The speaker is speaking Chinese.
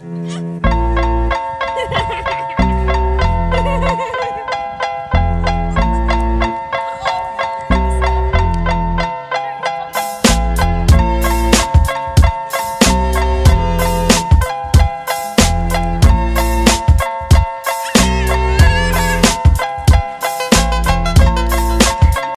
嗯。